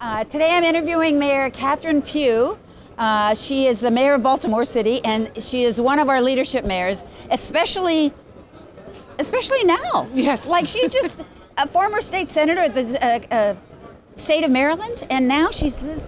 Uh, today I'm interviewing Mayor Catherine Pugh. Uh, she is the mayor of Baltimore City, and she is one of our leadership mayors, especially, especially now. Yes. Like she's just a former state senator at the uh, uh, state of Maryland, and now she's this.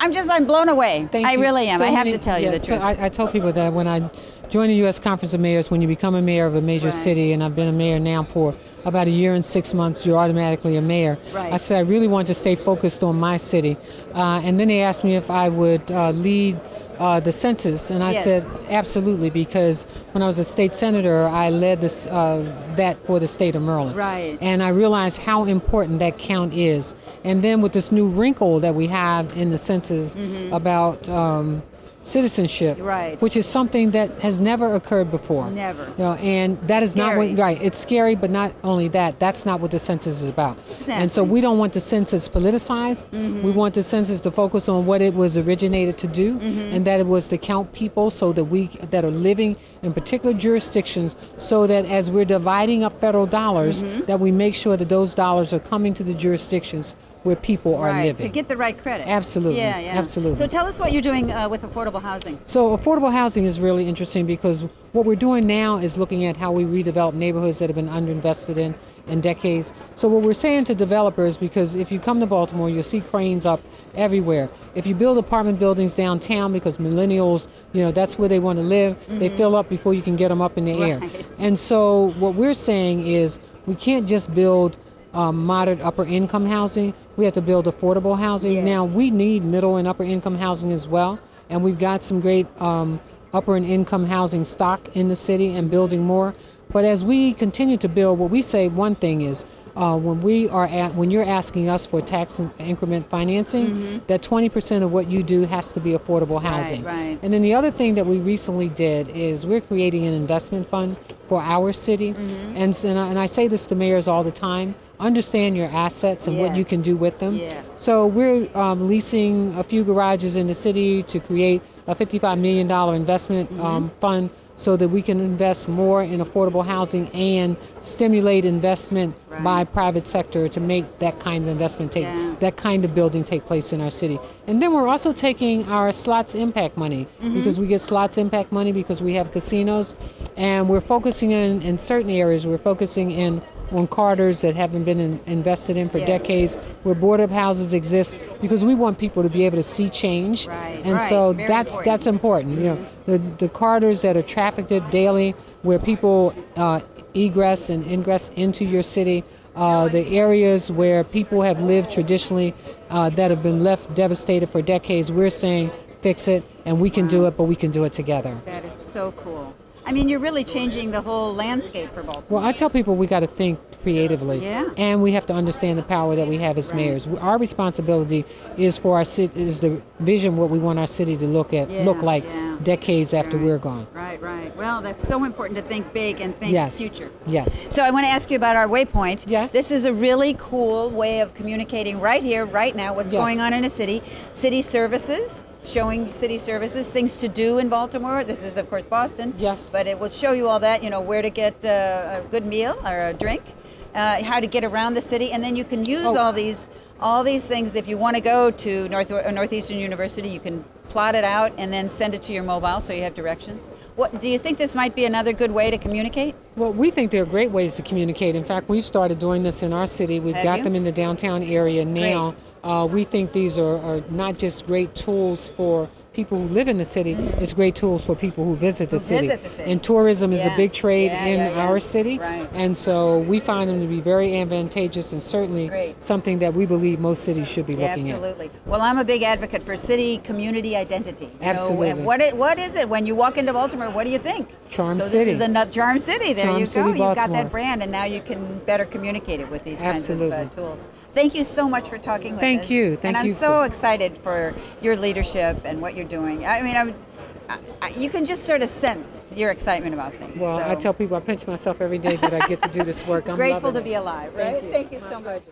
I'm just, I'm blown away. Thank I really am. so I have many- to tell you yes, the so truth. I, I tell people that when I joined the U.S. Conference of Mayors, when you become a mayor of a major Right. city, and I've been a mayor now for about a year and six months, you're automatically a mayor. Right. I said I really want to stay focused on my city. Uh, and then they asked me if I would uh, lead uh, the census, and I Yes. said absolutely because when I was a state senator, I led this uh, that for the state of Maryland. Right. And I realized how important that count is. And then with this new wrinkle that we have in the census about um, citizenship. Right. which is something that has never occurred before. Never. You know, and that is not what right. It's scary, but not only that. That's not what the census is about. And so we don't want the census politicized. We want the census to focus on what it was originated to do, Mm-hmm. and that it was to count people so that we that are living in particular jurisdictions, so that as we're dividing up federal dollars, Mm-hmm. that we make sure that those dollars are coming to the jurisdictions where people are right, living. to get the right credit. Absolutely, Yeah, yeah. absolutely. So tell us what you're doing uh, with affordable housing. So affordable housing is really interesting because what we're doing now is looking at how we redevelop neighborhoods that have been underinvested in in decades. So what we're saying to developers, because if you come to Baltimore, you'll see cranes up everywhere. If you build apartment buildings downtown, because millennials, you know, that's where they want to live, they fill up before you can get them up in the air. And so what we're saying is we can't just build um, moderate upper income housing. We have to build affordable housing. Yes. Now we need middle and upper income housing as well, and we've got some great um, upper and income housing stock in the city and building more. But as we continue to build, what we say one thing is. Uh, when we are at, when you're asking us for tax increment financing, that 20% of what you do has to be affordable housing. right. right. And then the other thing that we recently did is we're creating an investment fund for our city. Mm-hmm. And, and, I, and I say this to mayors all the time understand your assets and what you can do with them. Yes. So we're um, leasing a few garages in the city to create a $55 million investment Mm-hmm. um, fund so that we can invest more in affordable housing and stimulate investment Right. by private sector to make that kind of investment take Yeah. that kind of building take place in our city. And then we're also taking our slots impact money Mm-hmm. because we get slots impact money because we have casinos and we're focusing in in certain areas we're focusing in on carters that haven't been in, invested in for Yes. decades where board up houses exist because we want people to be able to see change Right, and right. so Very that's important. that's important you know the the corridors that are trafficked daily where people uh, egress and ingress into your city uh, the areas where people have lived traditionally uh, that have been left devastated for decades we're saying fix it and we can do it but we can do it together That is so cool. I mean, you're really changing the whole landscape for Baltimore. Well, I tell people we got to think creatively, Yeah. and we have to understand the power that we have as mayors. Our responsibility is for our city is the vision what we want our city to look at Yeah, look like yeah. decades after Right. we're gone. Right, right. Well, that's so important to think big and think yes. future. Yes. So I want to ask you about our waypoint. Yes. This is a really cool way of communicating right here, right now, what's Yes. going on in a city. City services, showing city services, things to do in Baltimore. This is, of course, Boston. Yes. But it will show you all that, you know, where to get uh, a good meal or a drink, uh, how to get around the city, and then you can use Oh. all these all these things. If you want to go to North uh, Northeastern University, you can plot it out and then send it to your mobile so you have directions. What do you think this might be another good way to communicate? Well, we think there are great ways to communicate. In fact, we've started doing this in our city. We've Have got you? them in the downtown area now. Uh, we think these are, are not just great tools for people who live in the city, it's great tools for people who visit the, Who city. visit the city. And tourism is Yeah. a big trade Yeah, in yeah, our city. Right. And so we find them to be very advantageous and certainly Great. something that we believe most cities should be looking at. absolutely. Well, I'm a big advocate for city community identity. You Absolutely. and what it, what is it when you walk into Baltimore? What do you think? Charm so City. this is another Charm City. There Charm you City, go. You've got that brand, and now you can better communicate it with these Absolutely. kinds of uh, tools. Thank you so much for talking with Thank us. Thank you. Thank and I'm so excited for your leadership and what you're doing. I mean, I'm. I, I, you can just sort of sense your excitement about things. Well, so. I tell people I pinch myself every day that I get to do this work. I'm grateful to it. be alive. Thank Right? you. Thank you so much.